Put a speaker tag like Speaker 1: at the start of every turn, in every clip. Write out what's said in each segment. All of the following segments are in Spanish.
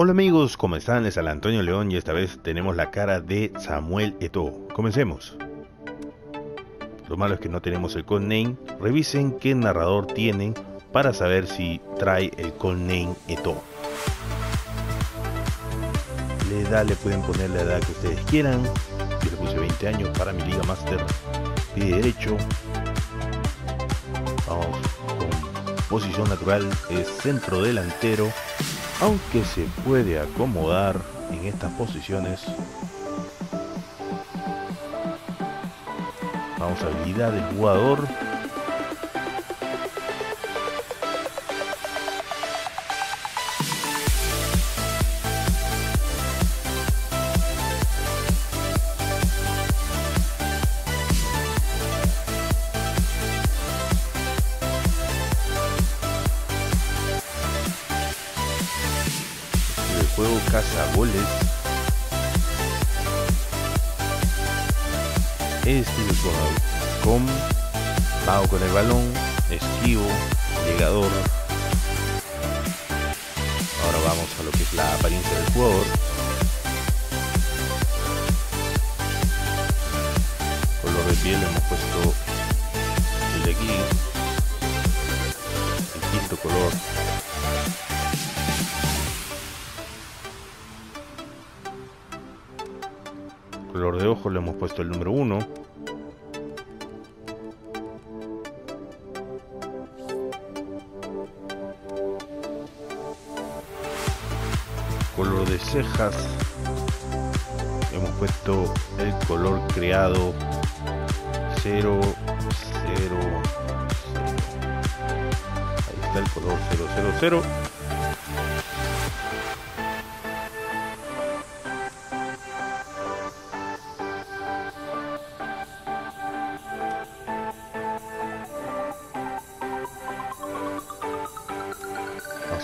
Speaker 1: Hola amigos, ¿cómo están? Les habla Antonio León y esta vez tenemos la cara de Samuel Eto'o. Comencemos. Lo malo es que no tenemos el codename. Revisen qué narrador tienen para saber si trae el codename Eto'o. La edad le pueden poner la edad que ustedes quieran. Yo le puse 20 años para mi Liga Master. Pide derecho. Vamos con posición natural es centro delantero aunque se puede acomodar en estas posiciones. Vamos a habilidad del jugador. Juego caza goles. Estilo con vago con el balón, esquivo, llegador. Ahora vamos a lo que es la apariencia del jugador. Color de piel hemos puesto el de aquí. El quinto color color de ojo le hemos puesto el número 1. Color de cejas. Hemos puesto el color creado 0, 0, 0. Ahí está el color 0,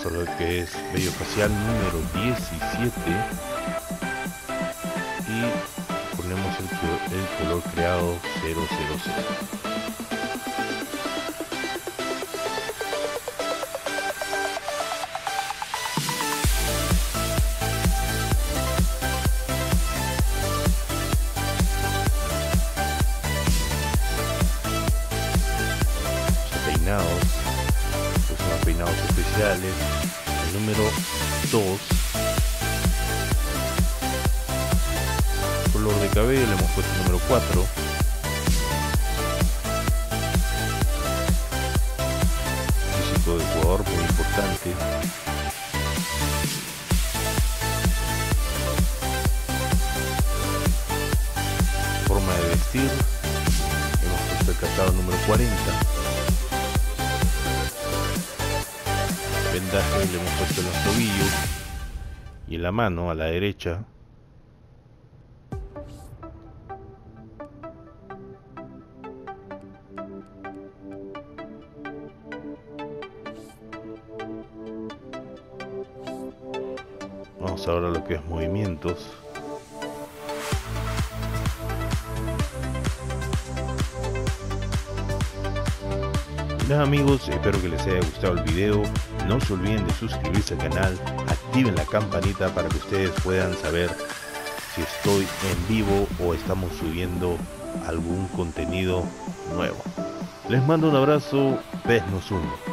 Speaker 1: 0, 0. Vamos a ver que es bello facial número 17 y ponemos el color creado 000. Especiales el número 2 color de cabello le hemos puesto el número 4 físico de jugador muy importante. Forma de vestir hemos puesto el calzado número 40 le hemos puesto los tobillos y en la mano a la derecha vamos ahora a lo que es movimientos Nada amigos, espero que les haya gustado el video. No se olviden de suscribirse al canal, activen la campanita para que ustedes puedan saber si estoy en vivo o estamos subiendo algún contenido nuevo. Les mando un abrazo, nos uno.